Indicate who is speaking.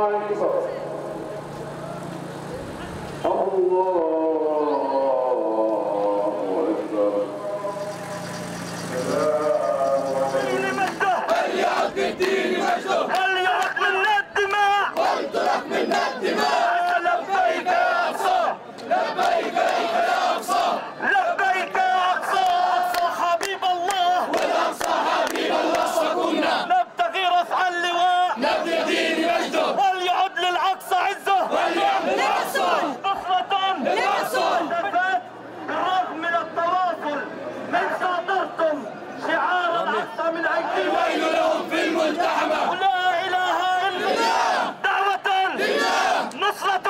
Speaker 1: أكبر الله أكبر فليعد بالدين يتحسى من عيني الويل لهم في الملتحمة. ولا إله إلا الله. دعوة لله. نصرة